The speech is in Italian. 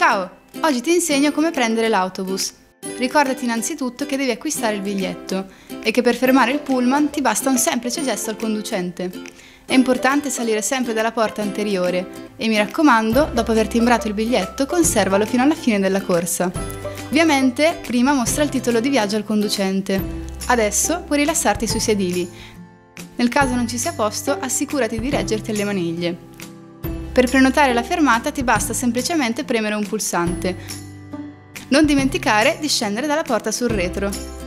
Ciao! Oggi ti insegno come prendere l'autobus. Ricordati innanzitutto che devi acquistare il biglietto e che per fermare il pullman ti basta un semplice gesto al conducente. È importante salire sempre dalla porta anteriore e mi raccomando, dopo aver timbrato il biglietto, conservalo fino alla fine della corsa. Ovviamente, prima mostra il titolo di viaggio al conducente. Adesso puoi rilassarti sui sedili. Nel caso non ci sia posto, assicurati di reggerti alle maniglie. Per prenotare la fermata ti basta semplicemente premere un pulsante. Non dimenticare di scendere dalla porta sul retro.